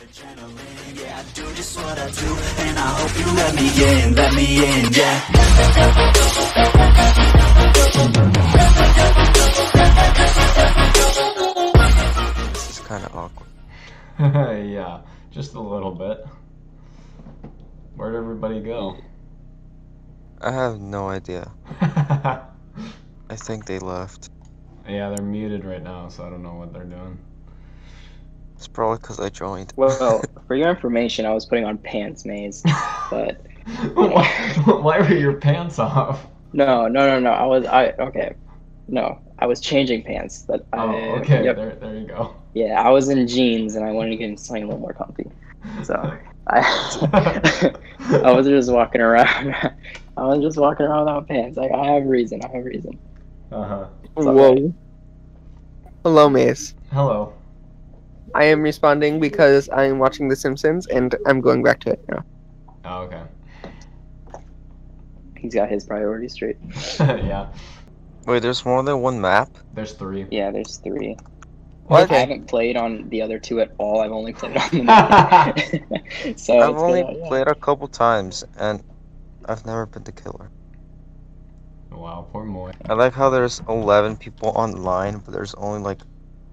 adrenaline, yeah, I do just what I do, and I hope you let me in, let me in, yeah. This is kind of awkward. yeah, just a little bit. Where'd everybody go? I have no idea. I think they left. Yeah, they're muted right now, so I don't know what they're doing. It's probably because I joined. Well, for your information, I was putting on pants, maze. But why, why were your pants off? no, no, no, no. I was I okay. No, I was changing pants. But I, Oh, okay, yep, there, there you go. yeah, I was in jeans and I wanted to get something a little more comfy. So I I was just walking around. I was just walking around without pants. Like I have reason. I have reason. uh-huh. It's okay. Whoa. Hello, Mace. Hello. I am responding because I am watching The Simpsons and I'm going back to it now. Oh, okay. He's got his priorities straight. yeah, Wait, there's more than one map? there's three. Yeah, there's three. What? I haven't played on the other two at all. I've only played on the so I've it's only gonna- yeah. played a couple times, and I've never been the killer. Wow, poor Moi. I like how there's 11 people online, but there's only like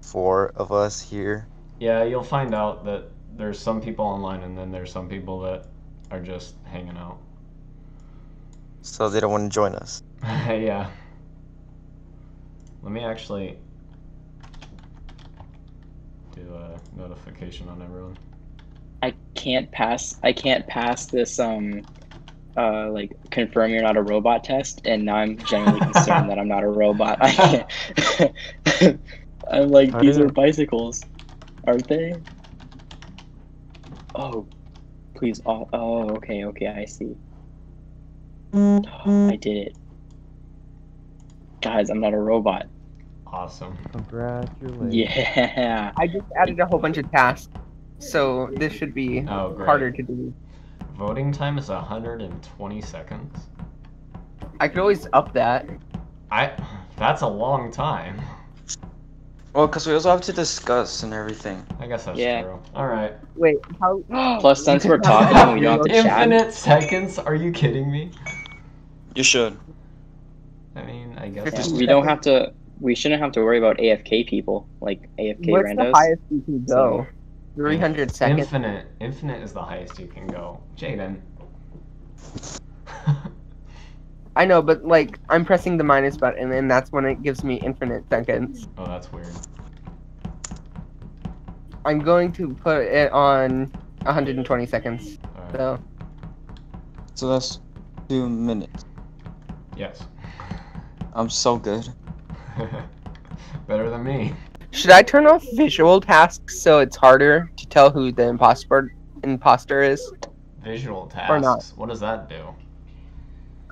four of us here. Yeah, you'll find out that there's some people online and then there's some people that are just hanging out. So they don't want to join us. yeah. Let me actually do a notification on everyone. I can't pass. I can't pass this. Um, uh, like confirm you're not a robot test, and now I'm genuinely concerned that I'm not a robot. I can't. I'm like How these are you- bicycles, aren't they? Oh, please. Oh, oh, okay, okay. I see. Mm-hmm. I did it, guys. I'm not a robot. Awesome. Congratulations. Yeah. I just added a whole bunch of tasks, so this should be Oh, harder to do. Voting time is 120 seconds. I could always up that. I. That's a long time. Well, because we also have to discuss and everything. I guess that's Yeah. true. Alright. Wait, how? Plus, since we're talking, we don't have to chat. Infinite seconds? Are you kidding me? You should. I mean, I guess. Yeah, we don't have to. We shouldn't have to worry about AFK people like AFK What's randos. the highest you can go? 300 seconds. Infinite. Infinite is the highest you can go. Jaden. I know, but like I'm pressing the minus button, and that's when it gives me infinite seconds. oh, that's weird. I'm going to put it on 120 seconds. Alright. So So that's two minutes. Yes. I'm so good. Better than me. should I turn off visual tasks so it's harder to tell who the imposter imposter is? Visual tasks. Or not. What does that do?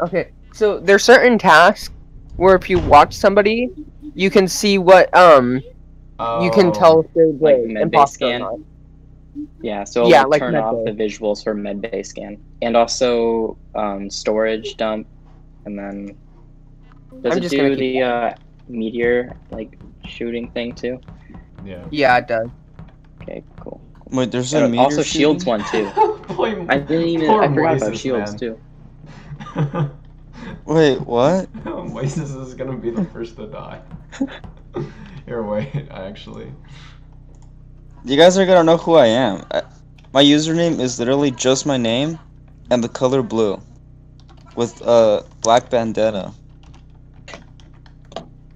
Okay, so there's certain tasks where if you watch somebody, you can see what um Oh, you can tell if they're Like the medbay imposter scan? or not. Yeah, so Yeah, it'll like turn off the visuals for medbay scan, and also um, storage dump, and then does I'm it just do the uh, meteor like shooting thing too? Yeah. Yeah, it does. Okay, cool. Wait, there's Uh, a meteor also, shields one too. Boy, I didn't even. I forgot about shields man. too. Wait, what? Moises is gonna be the first to die. Here, wait, actually. You guys are gonna know who I am. I, my username is literally just my name and the color blue with a black bandana.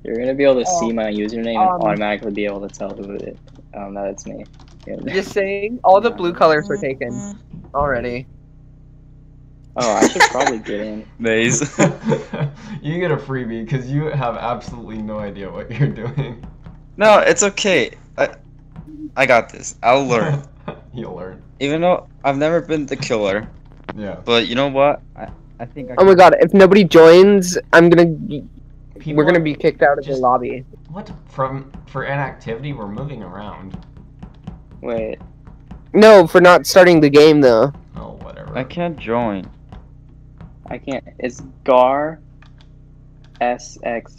You're gonna be able to see my username um, and automatically be able to tell who it um, that it's me. Yeah. Just saying, all the blue colors were taken already. Oh, I should probably get in. Maze. you get a freebie because you have absolutely no idea what you're doing. no, it's okay. I, I got this. I'll learn. You'll learn. Even though I've never been the killer, Yeah. but you know what? I, I think I Oh my god, if nobody joins, I'm gonna People we're gonna be kicked out of just- the lobby. What? From for inactivity, we're moving around. Wait, No, for not starting the game though. Oh, whatever. I can't join. I can't. It's Gar SX.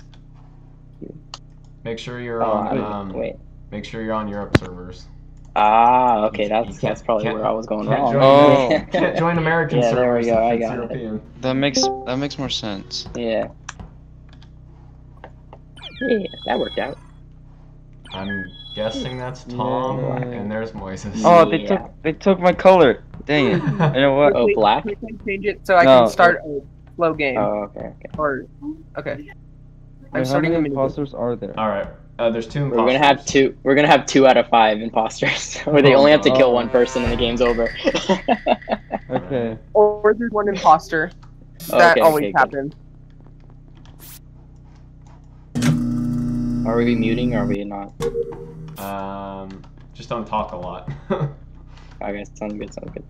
Make sure you're Oh, on. I- Um, wait. Make sure you're on Europe servers. Ah, okay, You that's can't- that's probably where I was going Can't wrong. join, Oh. can't join American Yeah, there we go, I if it's got it. That makes that makes more sense. yeah. Yeah, that worked out. I'm guessing that's Tom, Yeah. and there's Moises. Oh, they Yeah. took they took my color. Dang it. You know what? Oh, black? Can change it so I No. can start a slow game. Oh, okay, okay. Or okay. Wait, I'm how starting many a mini game. imposters are there? All right. Uh, there's two We're gonna have two. We're gonna have two out of five imposters, where they Oh, only have to kill no. one person and the game's over. Okay. Or there's one imposter. That Okay, always okay, good. happens. Are we muting or are we not? Um, just don't talk a lot. Okay, sounds good. Sounds good.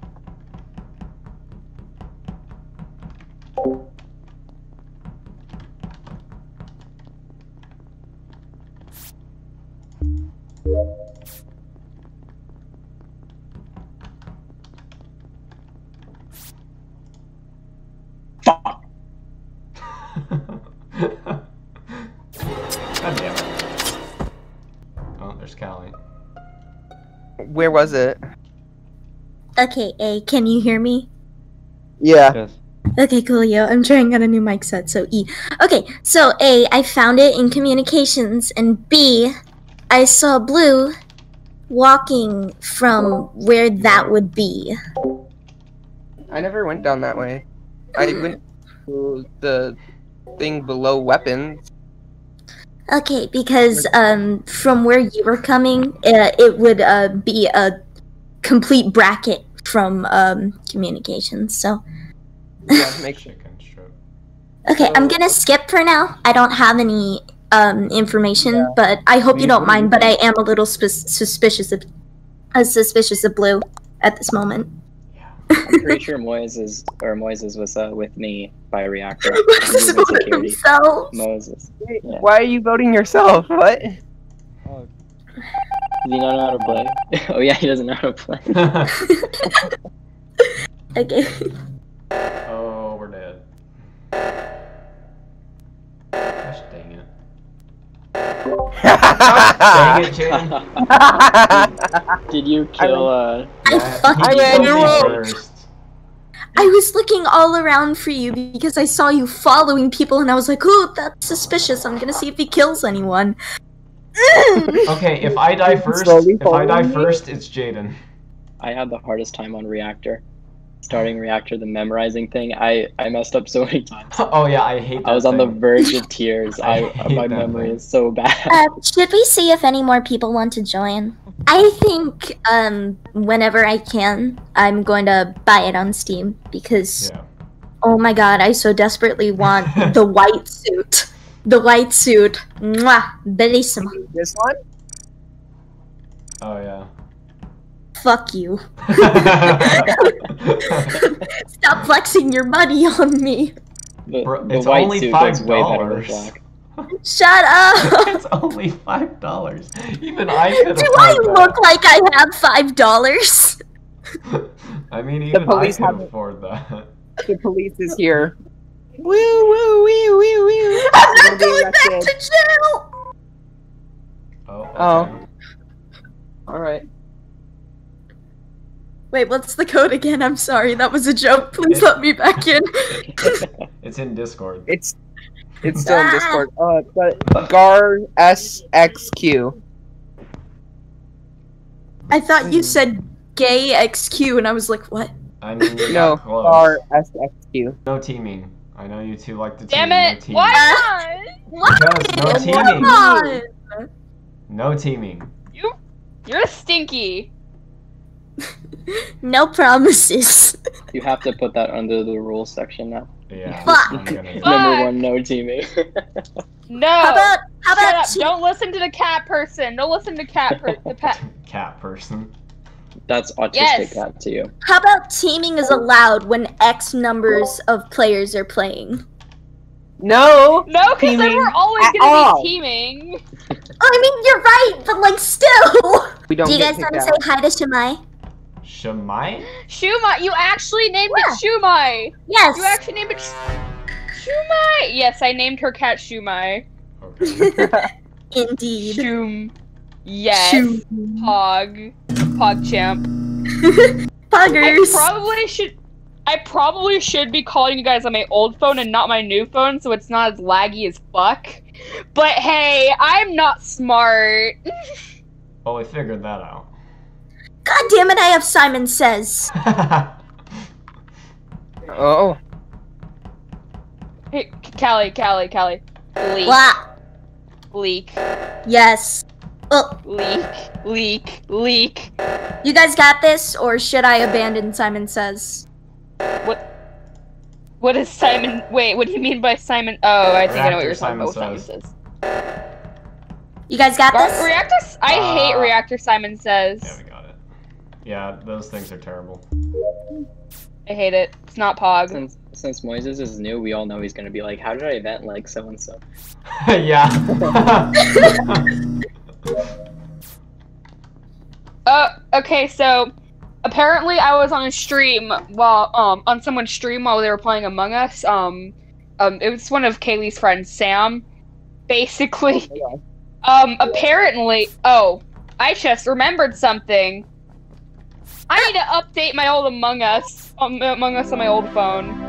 Fuck. God damn it. Oh, there's Calli. Where was it? Okay, A, can you hear me? Yeah. Yes. Okay, cool, yo. I'm trying out a new mic set, so E. Okay, so A, I found it in communications, and B, I saw Blue walking from where that would be. I never went down that way. I went to the thing below weapons. Okay, because um, from where you were coming, uh, it would uh, be a complete bracket from um, communications. So, Yeah, make sure. Chicken strip. okay, I'm gonna skip for now. I don't have any um, information, but I hope you don't neither. mind. But I am a little sus- suspicious of, uh, suspicious of Blue at this moment. I'm pretty sure Moises or Moises was uh, with me by reactor. Voting Moving security. themselves. Moses. Yeah. Why are you voting yourself? What? Oh, Does he not know how to play? oh yeah, he doesn't know how to play. Okay. oh, we're dead. Gosh dang it. Dang it, Jaden. Did you kill? Uh, I fucking he ran killed your first. I was looking all around for you because I saw you following people, and I was like, "Ooh, that's suspicious. I'm gonna see if he kills anyone." Okay, if I die first, if I die first, it's Jaden. I had the hardest time on reactor, starting reactor, the memorizing thing. I I messed up so many times. Oh yeah, I hate that I was on the verge of tears. I I, my memory thing. is so bad. Uh, should we see if any more people want to join? I think um, whenever I can, I'm going to buy it on Steam because Yeah. oh my god, I so desperately want the white suit. The white suit. Mwah, bellissimo. this one? Oh yeah. Fuck you. Stop flexing your money on me. The, Bro, the it's white only suit five way better with dollars. black. Shut up. it's only five dollars. Even I could afford. Do afford I that. look like I have five dollars? I mean, even I police could haven't- afford that. The police is here. Woo woo wee wee wee. I'm not going back arrested. to jail. Oh. Oh. All right. Wait, what's the code again? I'm sorry, that was a joke. Please let me back in. It's in Discord. It's it's still in Ah. Discord. Uh, but Gar SXQ. I thought you said gay XQ, and I was like, what? I mean, No, not. Gar SXQ. No teaming. I know you two like to team. Damn no it! teaming. Why What? Because no Come teaming. on. No teaming. You, you're stinky. No promises. You have to put that under the rules section now. Yeah. Fuck. Gonna Fuck. Number one, no teaming. No. How about how Shut about up! Don't listen to the cat person. Don't listen to cat per- the pet. Cat person. That's autistic Yes. that to you. how about teaming is allowed when X numbers of players are playing? No. No, because then Teaming we're always gonna all. be teaming. Oh, I mean, you're right, but like still. We don't Do you guys want to say hi to Shemai? Shumai? Shumai, you actually named Yeah. it Shumai. Yes. You actually named it Sh- Shumai. Yes, I named her cat Shumai. Okay. Indeed. Shum. Yes. Shoo. Pog. PogChamp. I probably should. I probably should be calling you guys on my old phone and not my new phone, so it's not as laggy as fuck. But hey, I'm not smart. Well, we figured that out. God damn it! I have Simon Says. Oh. Hey, Calli, Calli, Calli. Leak, Blah. leak, Yes. Oh, leak, leak, leak. you guys got this, or should I abandon Simon Says? What? What is Simon? Wait, what do you mean by Simon? Oh, I think I know what you're talking about. Simon says. says. You guys got Re- this? Reactor. s- I hate Uh, Reactor. Simon says. Yeah, we got it. Yeah, those things are terrible. I hate it. It's not Pog. Since since Moises is new, we all know he's gonna be like, "How did I vent like so and so?" yeah. Uh, okay, so apparently I was on a stream while um on someone's stream while they were playing Among Us. Um, um, it was one of Kaylee's friends, Sam. Basically, um, apparently, oh, I just remembered something. I need to update my old Among Us, um, Among Us on my old phone.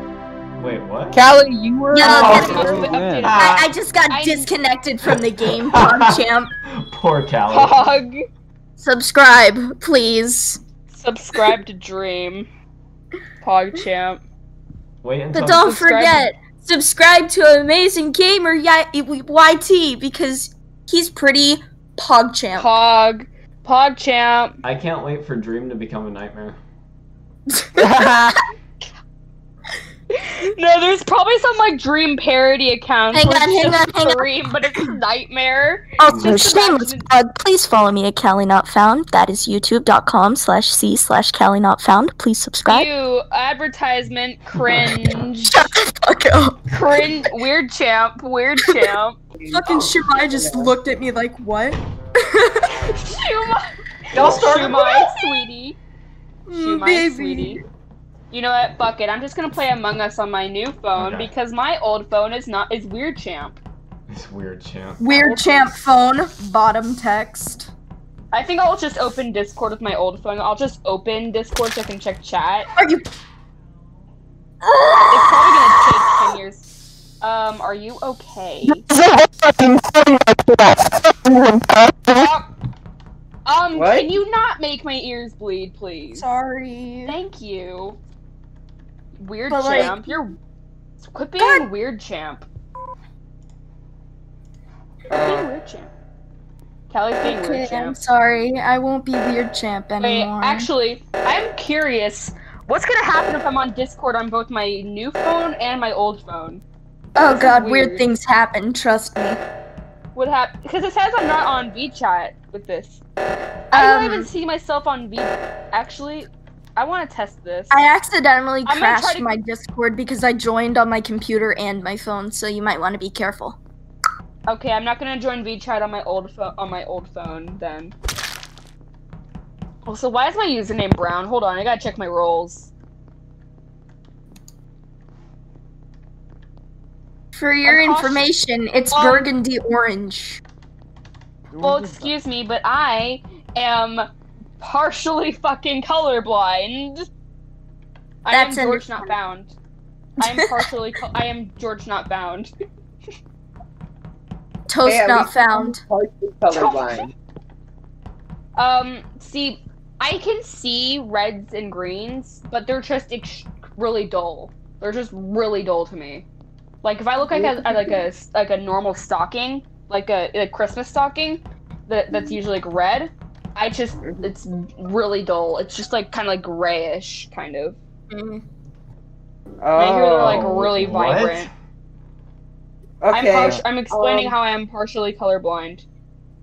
Wait, what? Calli, you were. Yeah, uh, Oh, get it. I, I just got I- disconnected from the game, PogChamp. Poor Calli. Pog, Subscribe, please. subscribe to Dream. PogChamp. Wait until But don't Subscribe. forget, subscribe to Amazing Gamer YT because he's pretty PogChamp. Pog, PogChamp. I can't wait for Dream to become a nightmare. No, there's probably some like dream parody accounts. Hang on, hang on, hang on. But it's Nightmare. Also, Just shameless imagine- plug, please follow me at Calli Not Found. That is youtube.com slash C slash Calli Not Found. Please subscribe. You advertisement cringe, Fuck up. cringe, weird champ, weird champ. Fucking Shimai just looked at me like, what? Shumai, Y'all started Shumai, sweetie, Mm, Shumai, sweetie. You know what? Fuck it. I'm just gonna play Among Us on my new phone Okay. because my old phone is not is weird champ. This weird champ. Weird champ phone, bottom text. I think I'll just open Discord with my old phone. I'll just open Discord so I can check chat. Are you? It's probably gonna take ten years. Um, are you okay? Um, What? can you not make my ears bleed, please? Sorry. Thank you. Weird But, like- champ, you're quit being weird champ. Quit being weird champ. Calli's being Okay, weird I'm sorry. I won't be weird champ Wait, anymore. actually, I'm curious. What's gonna happen if I'm on Discord on both my new phone and my old phone? oh this god, weird. weird. things happen. Trust me. What happened? Because it says I'm not on VChat with this. I don't Um, even see myself on V. Actually, I want to test this. I accidentally I'm crashed to- my Discord because I joined on my computer and my phone, so you might want to be careful. Okay, I'm not gonna join VChat on my old phone. On my old phone, then. Also, why is my username brown? Hold on, I gotta check my roles. For your I'm cautious- information, it's Um, burgundy orange. Well, excuse me, but I am partially fucking colorblind. I am George not bound. I am partially. Co- I am George not bound. Toast Hey, at not found. Partially colorblind. Um, see, I can see reds and greens, but they're just ex- really dull. They're just really dull to me. Like if I look like a like a like a normal stocking, like a, a Christmas stocking, that that's usually like red. I just it's really dull. It's just like kind of like grayish, kind of. Mm. Oh. I hear they're like Oh, really what? vibrant. I'm okay. par- I'm explaining um, how I am partially colorblind.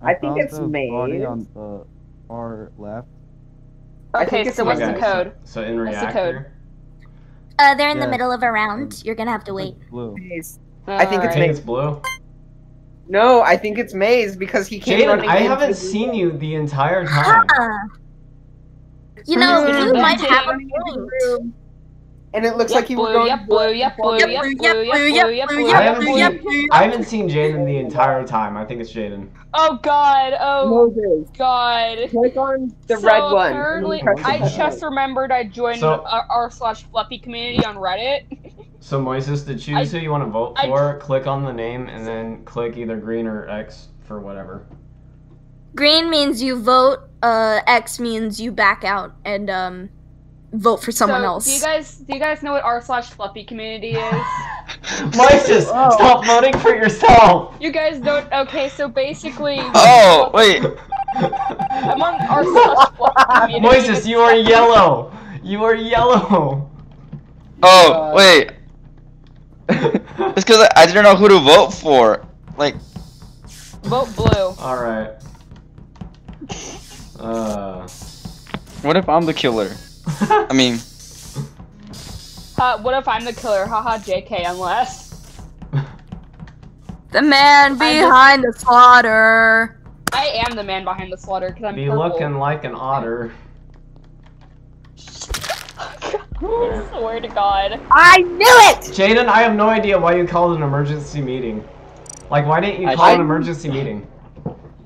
I think it's the body made. on the far left. I Okay, think it's so what's the code? So, so in What's the reactor. Uh, they're in the middle of a round. You're gonna have to wait. Blue. Maze. I think I it's think it's blue. No, I think it's Maze because he came Jaden, running I into haven't the- seen you the entire time. Huh. You know, you might have a it? point. and it looks Yep, like he was going. yep, blue, yep, blue, Yep, yep, blue, blue, yep, yep, blue, blue, yep, yep, blue, blue, I yep, yep, haven't blue, blue. yep, seen blue, I haven't seen Jaden the entire time. I think it's Jaden. Oh god, oh Moses, god. click on the so red one. and apparently, then press the I just remembered I joined So- r r slash fluffy community on Reddit. So Moises, to choose I- who you want to vote I- for, click on the name and then click either green or X for whatever. Green means you vote. Uh, X means you back out and um, vote for someone so, else. Do you guys do you guys know what r slash fluffy community is? Moises, Oh. stop voting for yourself. you guys don't. Okay, so basically. Oh wait, I'm on r slash fluffy community. Moises, you are yellow. You are yellow. oh Uh, wait. It's because I, I didn't know who to vote for. Like, Vote blue. All right. Uh. what if I'm the killer? I mean, Uh, what if I'm the killer? Haha, JK, unless. the man behind the slaughter. I am the man behind the slaughter because I'm Be purple. looking like an otter. I swear to God. I knew it. Jaden, I have no idea why you called an emergency meeting. Like, why didn't you I call an emergency meeting?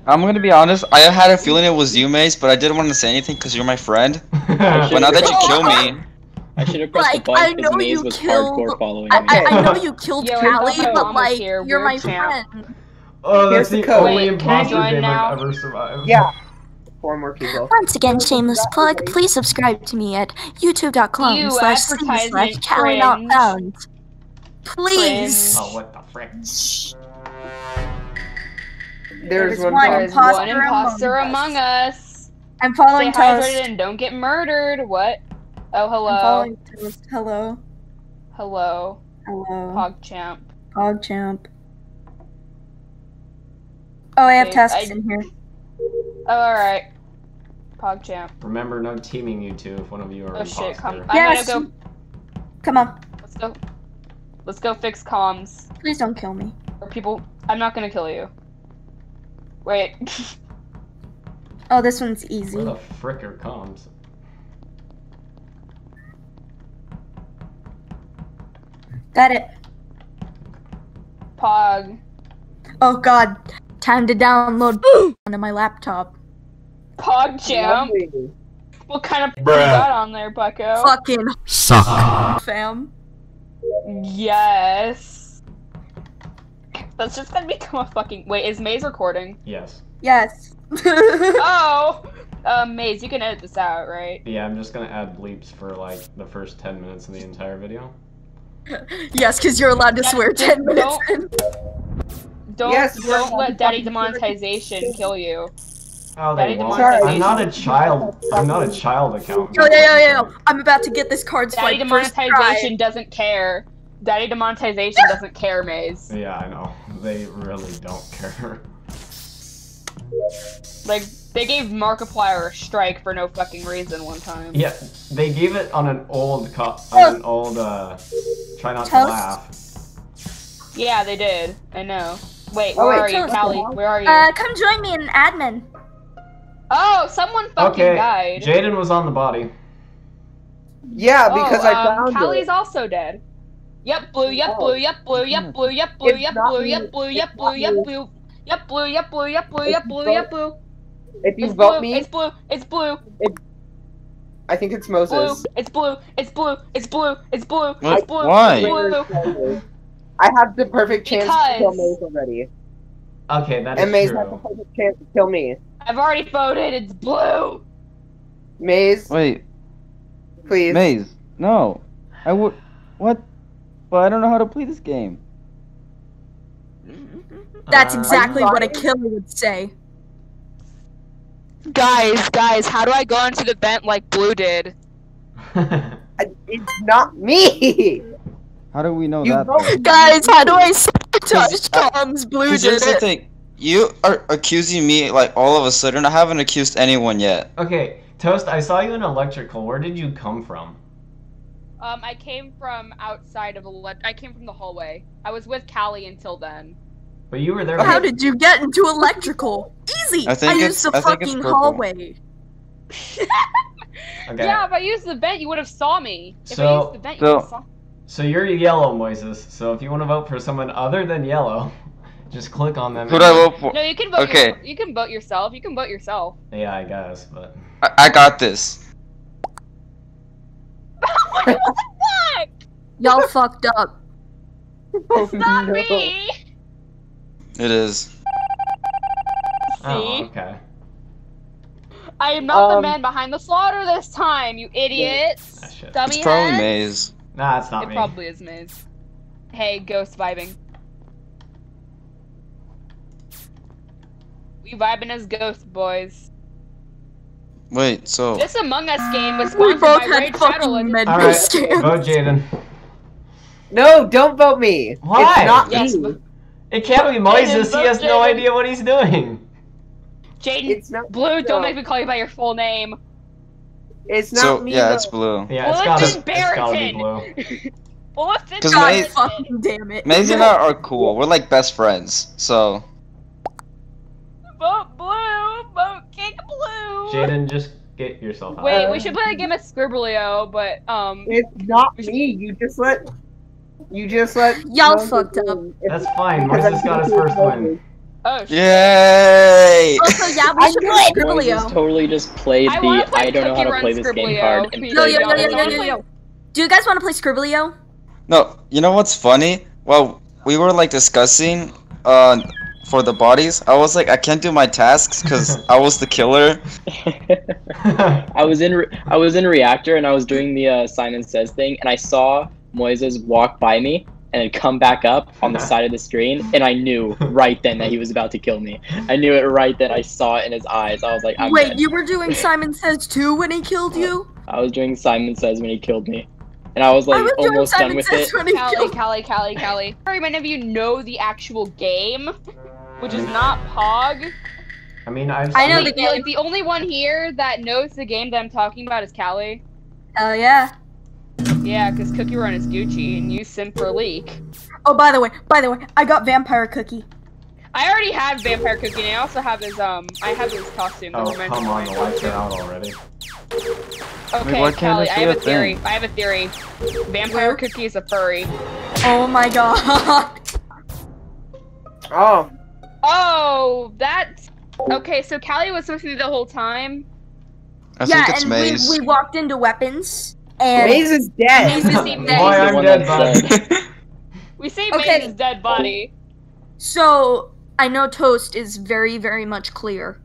I'm gonna be honest. I had a feeling it was you, Mace, but I didn't want to say anything because you're my friend. But now that you kill me, I should have pressed Like, the button because know Maze you was killed- hardcore following I, me. I, I know you killed Yo, Calli, but like, here. you're We're my champ. friend. oh, Here's that's the the, code. only Wait, can I imposter game now? I've ever survived. Yeah. Four more people. Once again, shameless plug. Please subscribe to me at youtube.com You slash slash advertisement Calli not found. Please. Oh, what the frick? There's There's one. one. Imposter one imposter among among us. I'm Stay following hydrated Toast. and don't get murdered. What? Oh, hello. I'm following Toast. Hello. Hello. Hello. PogChamp. PogChamp. Oh, I have Okay, tasks I- in here. Oh, alright. PogChamp. Remember, no teaming you two if one of you are Oh imposter. shit, come. I'm Yes. gonna go. Come on. Let's go. Let's go fix comms. Please don't kill me. Or people. I'm not gonna kill you. Wait. Oh, this one's easy. Where the fricker comes? Got it. Pog. Oh god. Time to download onto my laptop. PogChamp. Lovely. What kind of you got on there, Bucko? Fucking suck, fam. Yes. That's just gonna become a fucking. Wait, is Maze recording? Yes. Yes. oh! Um, Maze, you can edit this out, right? Yeah, I'm just gonna add bleeps for like the first 10 minutes of the entire video. yes, because you're allowed to Yeah, swear 10 minutes don't- in. Don't Yes, we're don't let Daddy demonetization kill you. Oh, they won't. I'm not a child. I'm not a child account. Yo, yo, yo, yo. I'm about to get this card Daddy swipe try. demonetization doesn't care. Daddy demonetization doesn't care, Maze. Yeah, I know. They really don't care. Like they gave Markiplier a strike for no fucking reason one time. Yeah, they gave it on an old on an old uh try not to laugh. Yeah, they did. I know. Wait, Oh, where wait, are you, Calli? Where are you? Uh, come join me in admin. Oh, someone fucking Okay, died. Jaden was on the body. Yeah, because oh, I um, found Calli's it. also dead. Yep, blue, yep, Oh. blue, yep, blue, yep, blue, yep, blue, yep, blue, me. yep, blue, yep, blue, yep, blue. Yep, blue, yep, blue, yep, blue, yep, blue, yep, blue. If you vote me, it's blue, it's blue, I think it's Moses. it's blue, it's blue, it's blue, it's blue, it's blue, Why? I have the perfect chance to kill Maze already. Okay, that And Maze has the perfect chance to kill me. I've already voted, it's blue. Maze, Wait, please. Maze. No. I would. What? But I don't know how to play this game. That's Uh, exactly I'm what a killer would say. Guys, guys, how do I go into the vent like blue did? It's not me! How do we know You that? Guys, how do I sabotage comms? Blue Because did here's the it. Thing. You are accusing me like all of a sudden. I haven't accused anyone yet. okay, Toast, I saw you in electrical. Where did you come from? Um, I came from outside of ele- I came from the hallway. I was with Calli until then. But you were there. How with- did you get into electrical? Easy. I think I used the I fucking purple. hallway. Okay. Yeah, if I used the vent, you would have saw me. If I So- used the vent, you so- would have saw So you're yellow, Moises. So if you want to vote for someone other than yellow, just click on them. Who'd I vote for? No, you can vote. Okay. Your, you can vote yourself. You can vote yourself. Yeah, I guess, but I, I got this. what the fuck? Y'all fucked up. It's not me. It is. oh, See? okay. I am not the Um, man behind the slaughter this time, you idiots. Ah. Dummy It's probably Maze. Nah, it's not It me. probably is Maze. Hey, ghost vibing. We vibing as ghost boys. Wait, so This Among Us game was We sponsored both by had Raid fucking Shadow Legends. med- All right, Scams. vote Jaden. No, don't vote me. Why? It's not Yes, me. It can't be Moises. vote He has no idea what he's doing. Jaden, It's not. Blue, don't no. make me call you by your full name. It's not so me. yeah, though. it's blue. Yeah, it's Well, gotta, it's it's gotta be Barrington. blue. Well, if it's 'Cause God May- fucking damn it. Maze and I are cool. We're like best friends. So vote blue, vote King Blue. Jaden, just get yourself out. Wait, we should play a game of Scribblio, but um, It's not me. You just let. You just let. Y'all Roman fucked up. That's fine. because Moises got his first of win. oh shit. yay! Also, yeah, we I should play it. Moises Scribblio. totally just played I the play I don't know how to play this game card and Yo, Yo, played yo, it yo, all yo, the yo, time. yo, yo. Do you guys want to play Scribblio? No, you know what's funny? Well, we were like discussing uh for the bodies. I was like, I can't do my tasks because I was the killer. I was in re- I was in reactor and I was doing the uh, Simon Says thing and I saw Moises walk by me and then come back up on the side of the screen and I knew right then that he was about to kill me. I knew it right then. I saw it in his eyes. I was like, I'm Wait, dead. you were doing Simon Says too when he killed you? I was doing Simon Says when he killed me, and I was I like was almost done with Says it. Calli, Calli, Calli, Calli. Sorry, many of you know the actual game, which is not Pog. I mean, I've I know the The, game. like, the only one here that knows the game that I'm talking about is Calli. Oh, yeah. Yeah, because Cookie Run is Gucci, and you simp for leak. Oh, by the way, by the way, I got Vampire Cookie. I already have Vampire Cookie, and I also have his um, I have his costume. that Oh, we're meant come to on, the wear. lights are out already. Okay, why can't I Calli, I have a a theory. thing? I have a theory. Vampire Cookie is a furry. Oh my god. Oh, Oh, that's okay. So Calli was with to be the whole time. I yeah, think it's and Maze. we, we walked into weapons, and Maze is dead. Maze is Boy, dead. Boy, the I'm dead, that bud. We see Okay. Maze's dead body. So I know Toast is very, very much clear.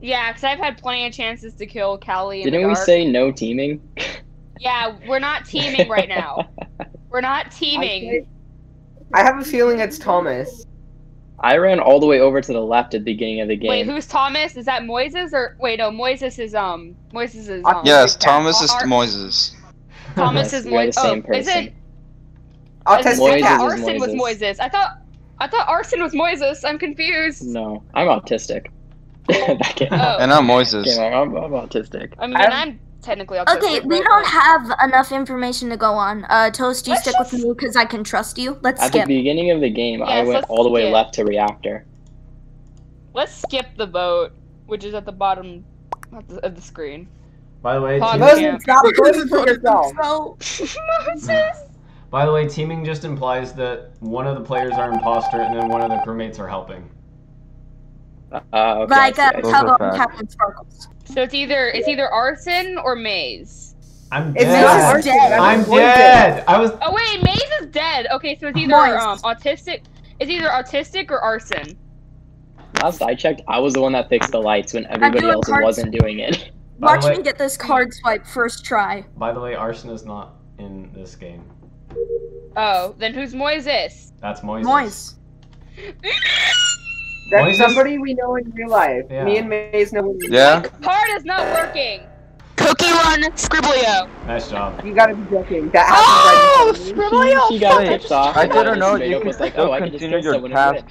Yeah, because I've had plenty of chances to kill Calli Didn't the we say no teaming? Yeah, we're not teaming right now. We're not teaming. I have a feeling it's Thomas. I ran all the way over to the left at the beginning of the game. Wait, who's Thomas? Is that Moises or wait? No, Moises is um. Moises is um. yes, Thomas is Ar- Moises. Thomas is we Moises. Oh, same is it? Autistic is it Moises cat. is Arson was Moises. Moises. I thought. I thought Arson was Moises. I'm confused. No, I'm autistic. that came out. Oh. And I'm Moises. Came out. I'm, I'm autistic. I mean, I'm- I'm, technically autistic. Okay, we but- don't have enough information to go on. Uh, Toast, you Let's stick with me because I can trust you. Let's skip. At the beginning of the game, I went all the way skip. left to reactor. Let's skip the vote, which is at the bottom of the, of the screen. By the way, Pog- team- stop voting for yourself. So, by the way, teaming just implies that one of the players are imposter and then one of the crewmates are helping. Uh, okay, like I uh, see, I see. Those Tuggle are and facts. Captain Sparkles. So it's either it's either Arson or Maze. I'm It's dead. not Arson, dead. I'm I'm Moises. dead. I was. Oh wait, Maze is dead. Okay, so it's either um autistic. It's either autistic or arson. Last I checked, I was the one that fixed the lights when everybody else cards. wasn't doing it. Watch way, me get this card swipe first try. by the way, arson is not in this game. Oh, then who's Moises? That's Moises. Moise. That's Moises? somebody we know in real life. Yeah. Me and Maze know. Yeah? Card is not working. Cookie Run Scribblio. Nice job. You gotta be joking. That Oh, happens. right. Scribblio. she got Wait, pissed off. I didn't know made you could like, still oh, I can continue your someone task.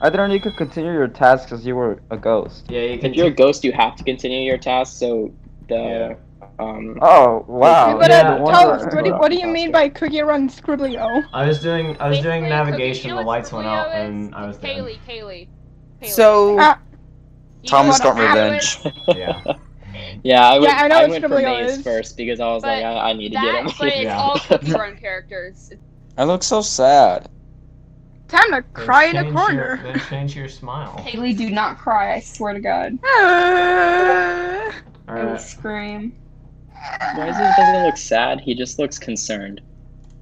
I didn't know you could continue your tasks because you were a ghost. Yeah, you can. If you're a ghost, you have to continue your task. So the Yeah. Um. Oh, wow. But, uh, No wonder- Toast, what do, what do you mean by Cookie Run Scribblio? I was doing. I was doing navigation. The lights went out, and? I was It's dead. Kaylee, Kaylee. Kaylee. So Ah. You Thomas got revenge. Yeah. Yeah, I, went, Yeah, I know I went for Scribblio Maze is. first because I was But like, I, I need to That, get but it's Yeah. all cookie run characters. I look so sad. Time to Then cry in a corner. Your, then change your smile. Haley, do not cry. I swear to God, Uh, I will Alright. scream. Moises doesn't look sad. He just looks concerned.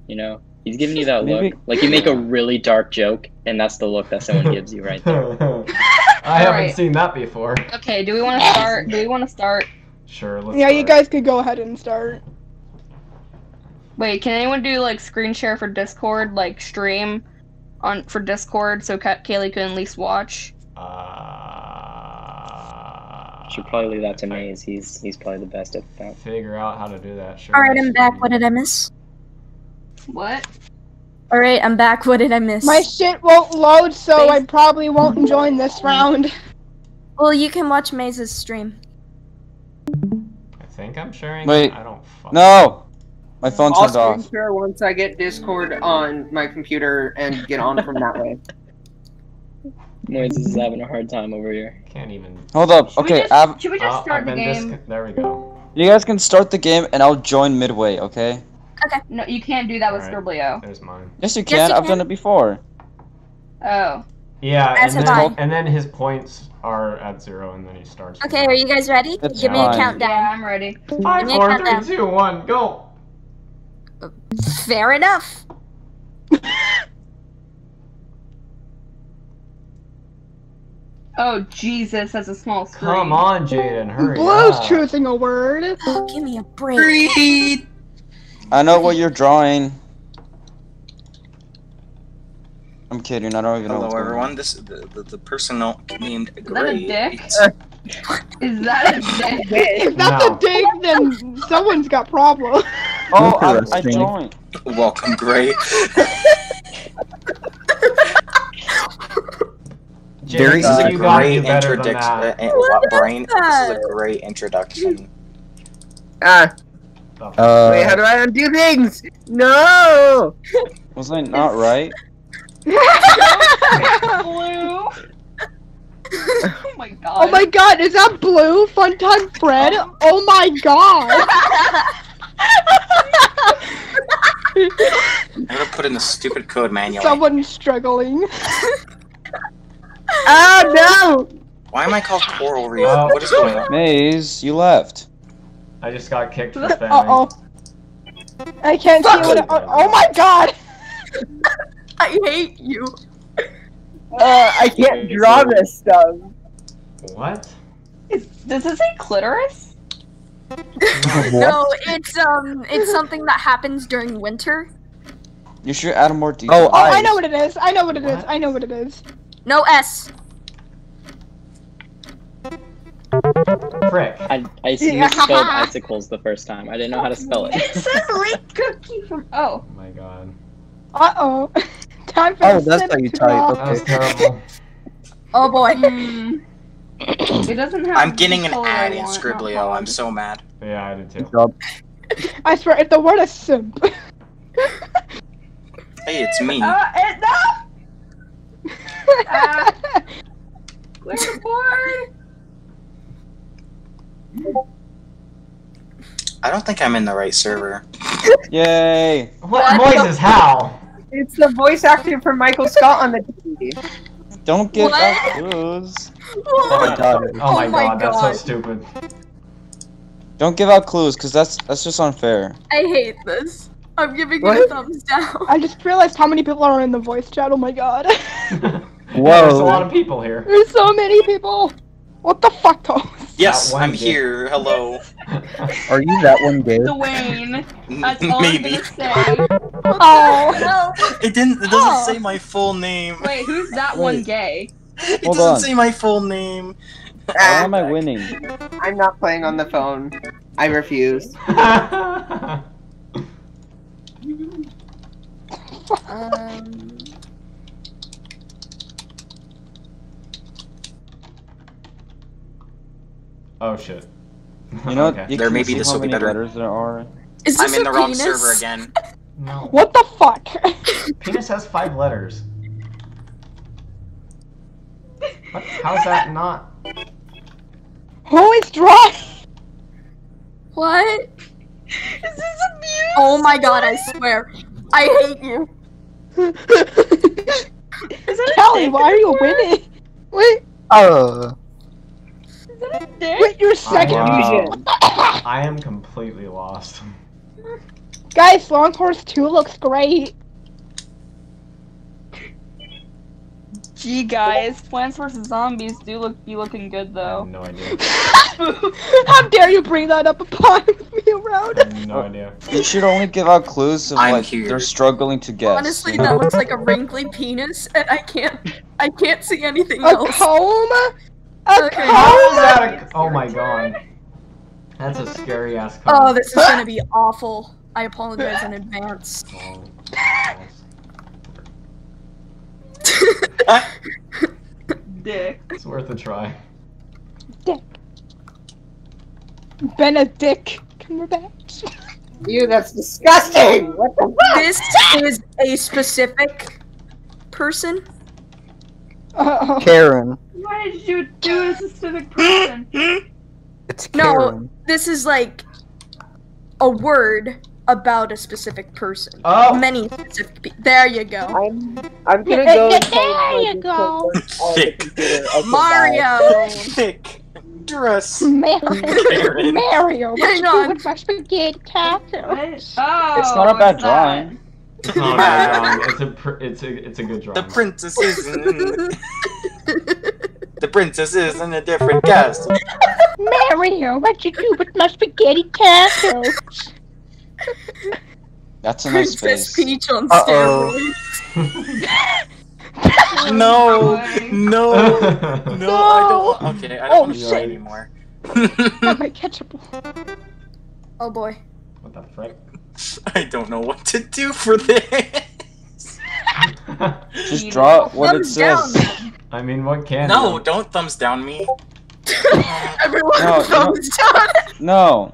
You know, he's giving you that Maybe- look. Like you make a really dark joke, and that's the look that someone gives you right there. I haven't Alright. seen that before. Okay, do we want to start? Do we want to start? Sure, let's yeah, you guys could go ahead and start. Wait, can anyone do like screen share for Discord, like stream on for Discord, so Ka- Kaylee can at least watch? Uh, Should probably leave that to uh, if Maze. He's he's probably the best at that. Figure out how to do that. Sure. Alright, I'm back. What did I miss? What? Alright, I'm back. What did I miss? My shit won't load, so I probably won't join this round. Well, you can watch Maze's stream. I think I'm sharing. Wait. I don't. Fuck. No! My phone turned I'll turned screen off. share once I get Discord on my computer and get on from that way. Moises is having a hard time over here. Can't even. Hold up. Should we Okay, just, should we just Oh, start I've the game? disc- there we go. you guys can start the game and I'll join midway, okay? Okay. No, you can't do that with Alright. Scriblio. There's mine. Yes, you Yes, can. you I've can. done it before. Oh. Yeah, As and have then, and then his points are at zero, and then he starts. Okay, are you guys ready? That's Give me a countdown. Yeah, I'm ready. Five, Give me a four, countdown. three, two, one, go. Fair enough. Oh Jesus, that's a small screen. Come on, Jaden, hurry Blue's up. choosing a word. Oh, give me a break. Breathe. I know what you're drawing. I'm kidding. I don't even know. Hello, what's going on. everyone. This is the, the, the person no- named Is that a Gray. dick? Is that a dick? If that's No. a dig, then someone's got problems. Oh, I, I Interesting. joined. Welcome, Gray. Jaden, Very This is a great do better than introduction. Uh, what brain? This is a great introduction. Ah, Uh, wait, how do I undo things? No! Was I not right? Blue. oh my god. oh my god, is that blue? Fun time Fred? Oh my god! I'm gonna put in the stupid code manually. Someone's struggling. Ah, no! Why am I called Coral Reef? Oh. What is going on? Maze, you left. I just got kicked for Uh spamming. oh. I can't see what. Oh, oh my god! I hate you. Uh, I can't draw this stuff. What? Is, does this say clitoris? No, it's um, it's something that happens during winter. You should add a more detail. Oh, Oh, I know what it is. I know what it is. What? I know what it is. No S. Frick. I I Yeah. misspelled icicles the first time. I didn't know how to spell it. It says late cookie from. Oh. Oh my god. Uh oh. Time for Oh, that's how you type, off. That was terrible. Oh boy. Mm. It doesn't have. I'm getting an the color I ad in want, not Scriblio. I'm so mad. Yeah, I did too. Good job. I swear, if the word is simp. Hey, it's me. Uh, it, no! Clear the board! I don't think I'm in the right server. Yay! What? Moises, how? It's the voice actor for Michael Scott on the TV. Don't give What? out clues. Oh my god. Oh, oh my, Oh my god, that's so stupid. Don't give out clues, cause that's that's just unfair. I hate this. I'm giving you What? a thumbs down. I just realized how many people are in the voice chat. Oh my god. Yeah, there's a lot of people here. There's so many people. What the fuck, though? Yes, one I'm dick. here. Hello. Are you that one gay? Dwayne. That's all Maybe. I'm gonna say. Oh. No. It didn't. It doesn't Oh. say my full name. Wait, who's that one gay? It Hold doesn't on. say my full name. Why am I winning? I'm not playing on the phone. I refuse. Um. Oh shit. You know, Okay. you There, may maybe see this will be many better. letters there are. Is I'm in a the wrong penis? server again. No. What the fuck? Penis has five letters. What? How's that not? Who is drawing? What? Is this a mute? Oh my god, I swear. I hate you. Is that a Kelly, why are you winning? Wait, Uh, Is that a dick? wait, you're second. Wow. I am completely lost. Guys, Long Horse 2 looks great. Gee, guys, Plants vs Zombies do look be looking good I though. have no idea. How dare you bring that up upon me around? I have no oh, idea. You should only give out clues if I'm like here. they're struggling to guess. Honestly, that looks like a wrinkly penis, and I can't. I can't see anything A else. comb? A Okay. How is oh that a- Oh my god. That's a scary ass Oh, this is gonna be awful. I apologize in advance. Oh, Dick. It's worth a try. Dick. Benedict Cumberbatch. you, that's disgusting. What the fuck? this is a specific person. Uh, Karen. Why did you do a specific person? It's Karen. No. This is like a word about a specific person. Oh! Many specific. Pe- there you go. I'm I'm gonna Yeah, go. yeah, and play there my you go. Discord on the Thick. computer. Okay, bye. Mario. Thick dress. Mario. Karen. Mario. What Hang you do on. with my spaghetti casserole? Oh, It's not a bad drawing. Oh, no, drawing. It's a pr- it's a it's a good The drawing. princess is in the princess is in a different castle. Mario, what'd you do with my spaghetti casserole? That's a nice Princess face. Peach on Uh-oh. steroids. No, no, no, I don't. Want, okay, I don't Oh, want to shit. play anymore. Not my ketchup. Oh boy. what the frick? I don't know what to do for this. Just draw what it Thumbs down. says. I mean, what can No, you? don't thumbs down me. Everyone No, you thumbs down. No.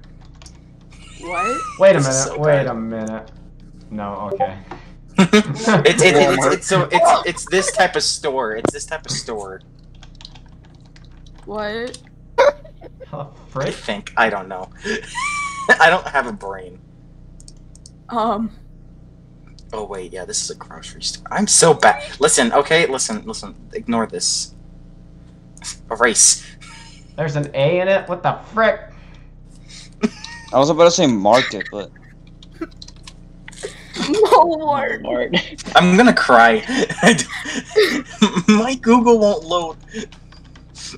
What? Wait a minute. so wait a minute. No. Okay. it's, it's, it's, it's so it's it's this type of store. It's this type of store. What? The I think I don't know. I don't have a brain. Um. Oh wait, yeah, this is a grocery store. I'm so bad. Listen, okay, listen, listen. Ignore this. Erase. There's an A in it. What the frick? I was about to say market, but Lord. Lord. I'm gonna cry. My Google won't load.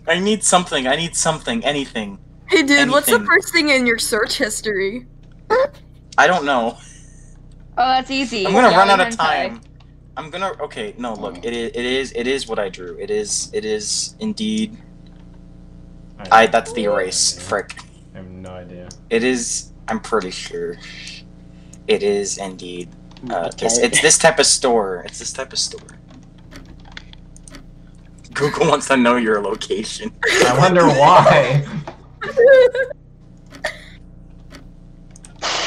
I need something. I need something. Anything. Hey, dude, what's the first thing in your search history? I don't know. Oh, that's easy. I'm gonna Yeah, run out of hentai. time. I'm gonna. Okay, no, look. Oh. It is. It is. It is what I drew. It is. It is indeed. I. That's the erase. Frick. I have no idea. It is. I'm pretty sure. It is indeed. Uh, this, it's this type of store. It's this type of store. Google wants to know your location. I wonder why.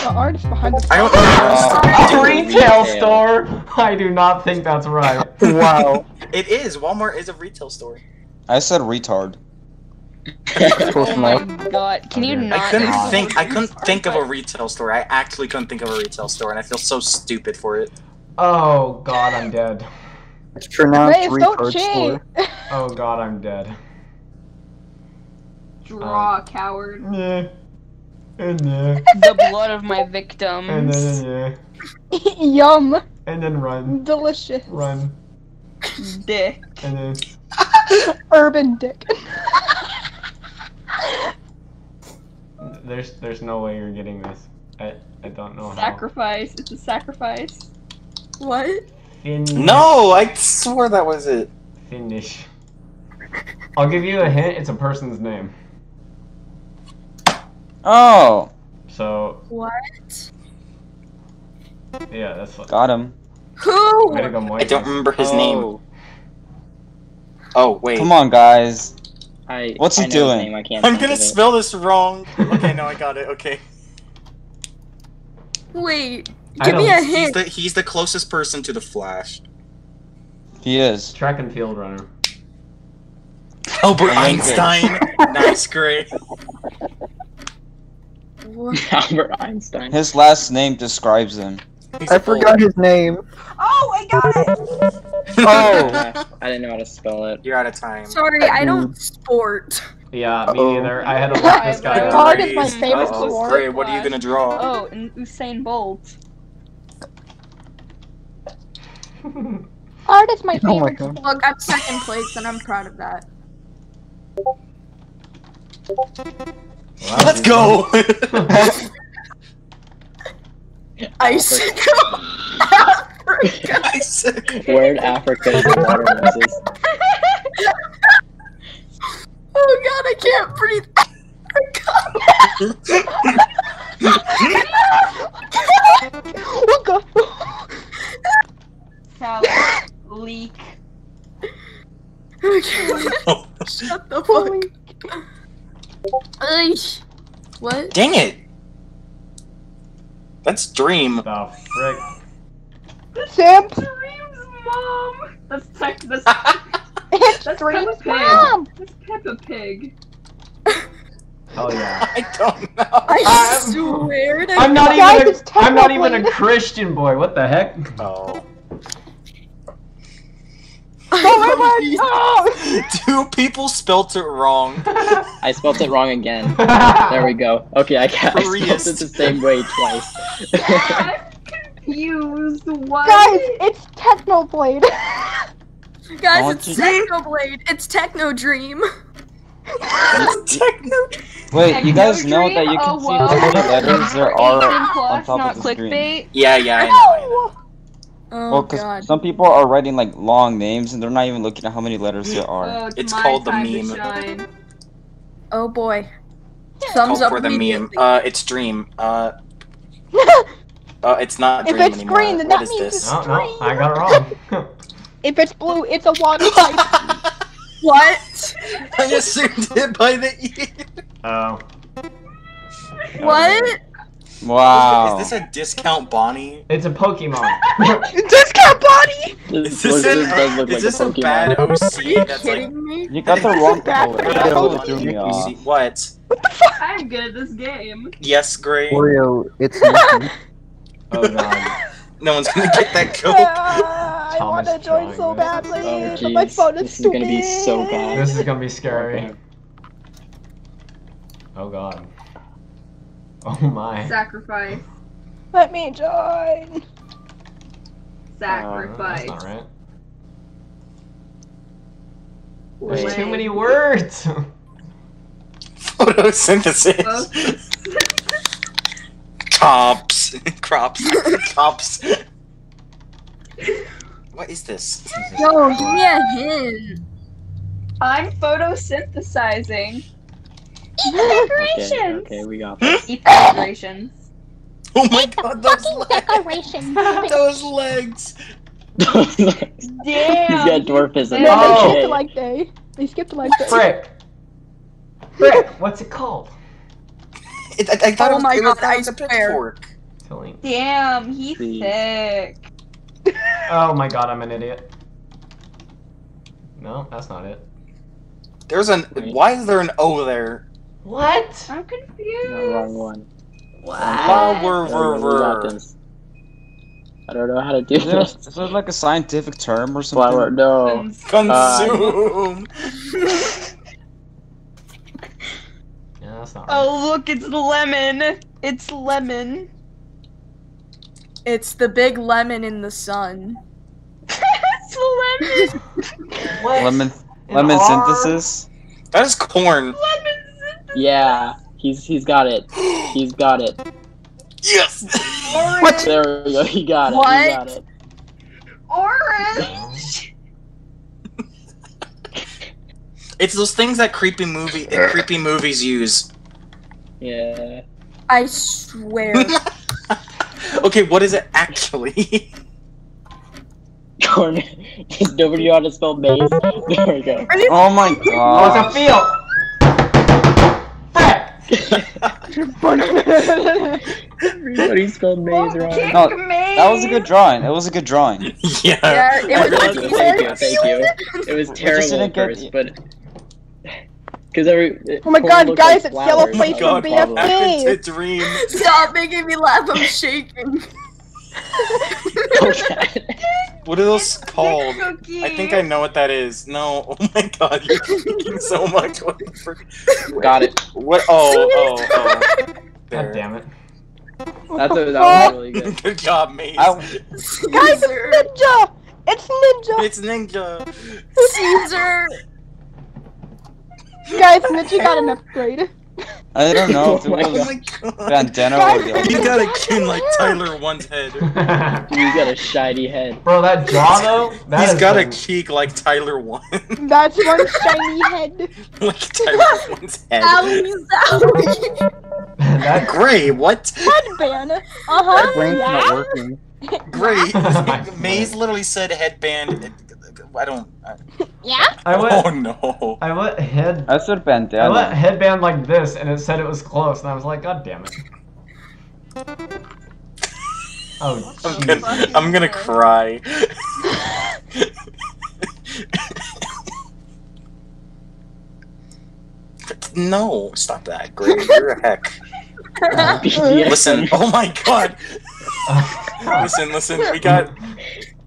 The artist behind the I don't Uh, know. A retail store? I do not think that's right. Wow. It is. Walmart is a retail store. I said retard. Close Oh my god, can you not? I couldn't God. think. I couldn't think of a retail store. I actually couldn't think of a retail store, and I feel so stupid for it. Oh god, I'm dead. It's pronounced Wait, don't cheat. store. Oh god, I'm dead. Draw, um, coward. Yeah. Eh, and yeah. The blood of my victims. And victims. then yeah. Yum. And then run. Delicious. Run. Dick. And then Urban dick. there's there's no way you're getting this. I I don't know how. Sacrifice. It's a sacrifice. What? Fin- No, I swore that was it. Finish. I'll give you a hint. It's a person's name. Oh, So What? yeah, that's like. Got him. Who? Go, I don't remember his name. Oh, Oh wait. Come on, guys. I, What's he I know doing? name, I can't I'm gonna spell this wrong. Okay, no, I got it. Okay. Wait. Give me don't- a He's hint. the he's the closest person to the Flash. He is. Track and field runner. Oh, Albert Einstein. nice, great. Albert Einstein. His last name describes him. He's I a forgot his name. Oh, I got it. Oh. Uh, I didn't know how to spell it. You're out of time. Sorry, I don't sport. Yeah, me Uh-oh. neither. I had to look this guy Oh, up. Art is my favorite Oh, sport. great. What are you gonna draw? Oh, and Usain Bolt. Art is my Oh my favorite God. sport. Look, I'm second place, and I'm proud of that. Wow, Let's dude. go. Icicle Africa. Isaac. Where in Africa is the water Moses? Oh god, I can't breathe. Oh god. Salad. Leak. Okay. Oh, Shut the fuck. Ay. What? Dang it. That's Dream. The frick. Sam. Dream's mom. That's tech. That's It's That's Dream's Peppa Pig. mom. that's Peppa Pig. Hell yeah. I don't know. I swear to I'm not even. A, I'm not even a Christian boy. What the heck? Oh. Oh my god. Two people spelt it wrong. I spelt it wrong again. There we go. Okay, I, ca- I spelled it the same way twice. I'm confused. What? Guys, it's Technoblade. Guys, Don't it's you- Technoblade. It's Techno Dream. Techno. Wait, you guys know that you can Oh, see whoa. how many letters there are 18 on top not of the screen. clickbait. Yeah, yeah, I know. I. Oh Well, god. because some people are writing like long names and they're not even looking at how many letters there are. Oh, It's my called the meme. Oh boy. Thumbs Call up for the meme. Uh, it's Dream. Uh, uh, it's not If it's anymore. green, then What that is means this? No, no, I got it wrong. if it's blue, it's a water type. What? I assumed it by the ear. Oh. What? Wow. Is this a discount Bonnie? It's a Pokemon. Discount body. Is This, this, this an, does is like this a a Pokemon. bad Are you OC that's like kidding me? You got the wrong Bad color. for That you. really threw me off. OC. What? I'm good at this game. Yes, great. Oreo, it's nothing. Oh god. No one's gonna get that Uh, coke. I Thomas want to join so badly, Oh, but my phone is This is gonna be so bad. This is gonna be scary. Okay. Oh god. Oh my. Sacrifice. Let me join. Uh, Sacrifice. that's not right. Wait. There's too many words. Photosynthesis. Focus. Cops. Crops. crops. What is this? Yo, give me a hint. I'm photosynthesizing. Okay, okay, we got this. Eat decorations. Oh my god, those legs. decoration. Those legs. He's Damn. got dwarfism. No, oh. they Oh. skipped Okay. to like day. They skipped to like day. Frick. Frick. What's it called? It, I, I thought Oh it was, my it was, God, that I was a swear. pitchfork. Tilling. Damn, he's Please. sick. Oh my god, I'm an idiot. No, that's not it. There's an. Wait. Why is there an O there? What? I'm confused. No, wrong one. Wow, we're, I don't know, we got we're. I don't know how to do Is there, this. is there like a scientific term or something? Flower, no. Consume. Yeah, that's not oh, right. Oh, look, it's lemon. It's lemon. It's the big lemon in the sun. it's lemon. What? Lemon, lemon R? synthesis? that is corn. Lemon synthesis. Yeah, he's he's got it. He's got it. Yes. Orange. There we go. He got it. What? He got it. Orange. It's those things that creepy movie, that creepy movies use. Yeah. I swear. Okay, what is it actually? Corn. Does nobody know how to spell maze? There we go. Oh my Oh, god. it's a field. Frick! Everybody spelled maze wrong. No, that was a good drawing. It was a good drawing. yeah. yeah, it was Thank you, thank you, thank you. It was terrible at first, but because every Oh my god, guys, like it's yellow flowers, Oh my face so from god, that's what the problem. happened to Dream? Stop making me laugh. I'm shaking. Oh, okay. What are those called? I think I know what that is. No, oh my god, you're speaking so much. What the frick? Got it. What? Oh, oh, oh. God damn it. That's a, that was really good. Good job, Maze. I- Guys, it's ninja! It's ninja! It's Ninja. Caesar. Guys, ninja got an upgrade. I don't know if it Oh my Oh was my god. bandana or the You got a chin like Tyler One's head. You got a shiny head. Bro, that jaw though. That He's has got a cheek like Tyler One. That's one shiny head. like Tyler One's head. Owie, owie. that Gray, what? Headband. Uh My huh. brain's Yeah. not working. Gray. Maze literally said headband. I don't. I, Yeah? I oh, went. oh no. I went head. I said I went headband like this, and it said it was close, and I was like, God damn it. Oh, I'm gonna, I'm gonna cry. no, stop that, Gray. You're a heck. BDSM. Listen, oh my god. Listen, listen. We got,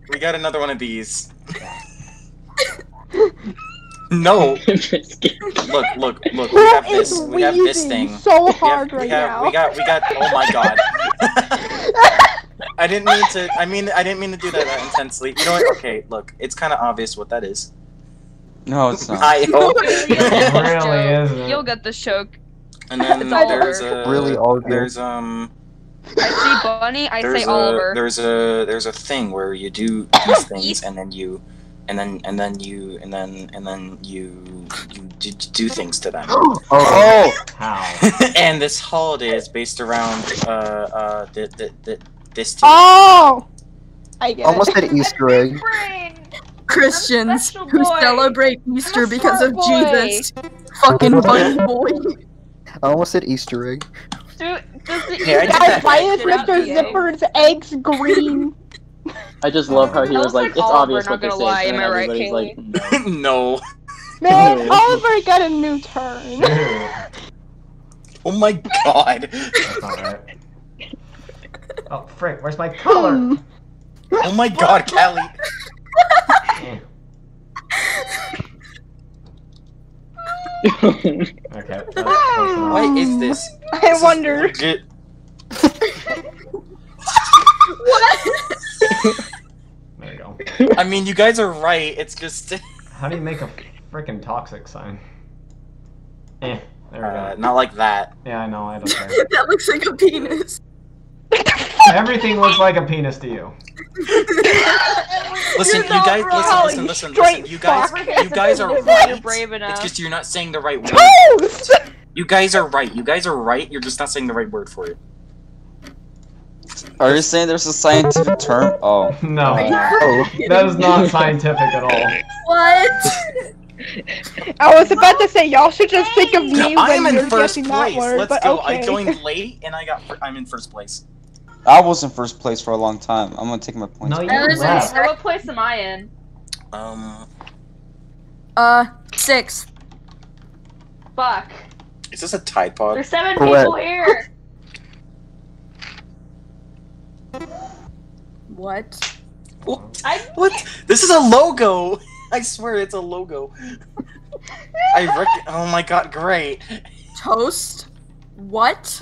we got another one of these. No, look, look, look. We have this. We have this thing. so We have, hard we right have, now? we got, we got. Oh my god. I didn't mean to. I mean, I didn't mean to do that that intensely. You know what? Okay, look. It's kind of obvious what that is. No, it's not. I hope. It really isn't. You'll get the choke. And then It's Oliver. there's a Really all there's um I see Bunny, I there's say a Oliver. there's a there's a thing where you do these things and then you and then and then you and then and then you you do, do things to them. Oh, How? and this holiday is based around uh uh the the, the this team. Oh! I get Almost it. had Easter egg. Christians who celebrate Easter because of boy. Jesus. Fucking bunny boy. I almost said Easter egg. Dude, does the Yeah, I did why is Mr. Zipper's eggs green? I just love how he was was like, like it's Oliver, obvious what this gonna is, lie, and am I right, everybody's like, no. no. Man, Oliver got a new turn. Oh my god. that's not right. Oh, frick, where's my color? Hmm. Oh my god, Calli. Okay. that's close enough. What is this? I This is wonder. legit- There you go. I mean, you guys are right. It's just How do you make a freaking toxic sign? Eh, there we uh, go. not like that. Yeah, I know, I don't care. that looks like a penis. Everything looks like a penis to you. Listen, You're you not guys, wrong. listen, listen, listen, listen. You guys, you guys are You're brave enough. It's just you're not saying the right word. Toast! You guys are right. You guys are right. You're just not saying the right word for it. Are you saying there's a scientific term? Oh, No, that is not scientific at all. What? I was about to say, y'all should just think of me I am when in you're first guessing place. that word, Let's go. okay. I joined late and I got. I'm in first place. I was in first place for a long time. I'm gonna take my points. No, you I was in left. So what place am I in? Um, Uh, six. Fuck. is this a Tide Pod? There's seven Correct. people here. What? What? I What? This is a logo. I swear it's a logo. I rec- Oh my god! Great. Toast? What?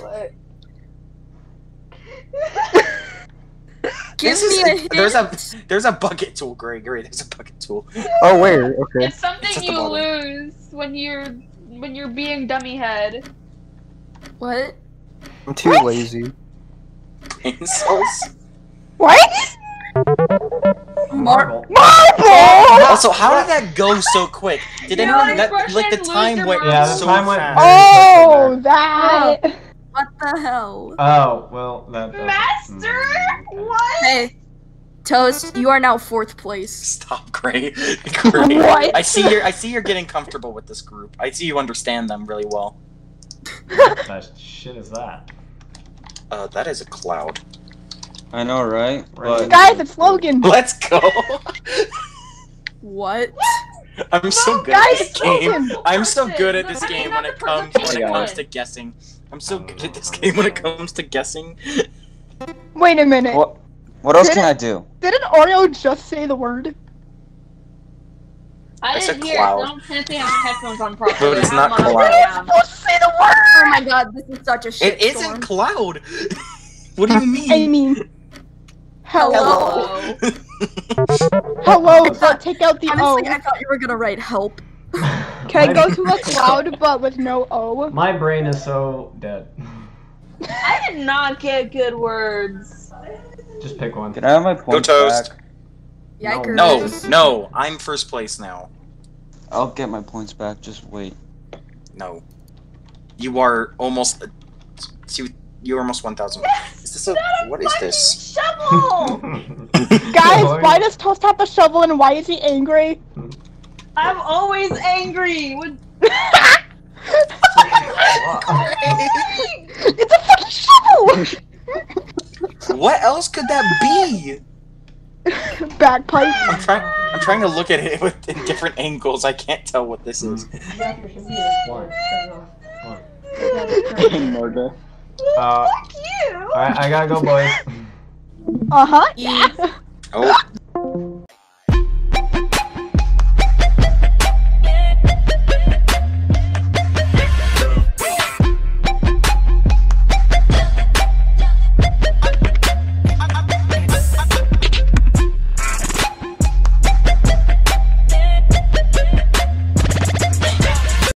Give This me is- a hint. There's a there's a bucket tool. Great, great. There's a bucket tool. oh where? Okay. It's something It's you lose when you're when you're being dummy head. What? I'm too lazy. Pencils. What? Marble. Marble! Also, how did that go so quick? Did Your anyone that like the time went Yeah, the so time went fast? Oh, that. What the hell? Oh well, that. that Master? What? Hey, Toast, you are now fourth place. Stop, Gray. Gray. What? I see you're. I see you're getting comfortable with this group. I see you understand them really well. that shit is that? Uh, that is a cloud. I know, right? But Guys, it's Logan. Let's go. What? I'm so good guys, at this game. Logan. I'm so good at this game when it comes when it comes to guessing. I'm so good at this uh, game when it comes to guessing. Wait a minute. what? What else can I do? Didn't Oreo just say the word? I That's a didn't hear it. cloud. I don't think I have headphones on properly. But it's not them on cloud. right now. Supposed to say the word. Oh my god, this is such a shit It isn't cloud. what do you mean? I mean, hello. Hello. Hello, but take out the O. Honestly, I thought you were gonna write help. Can I go to a cloud but with no O? My brain is so dead. I did not get good words. Just pick one. Can I have my points Toast. back? Yikers. No, no, I'm first place now. I'll get my points back. Just wait. No, you are almost. Uh, you you're almost one thousand. Is this a what is this? Shovel! Guys, why does Toast have a shovel and why is he angry? I'm always angry. What? it's a fucking shovel! What else could that be? Bagpipe. I'm trying. I'm trying to look at it with in different angles. I can't tell what this is. One. One. Murder. Uh, you. alright, I gotta go, boys. Uh huh. Yeah. Oh,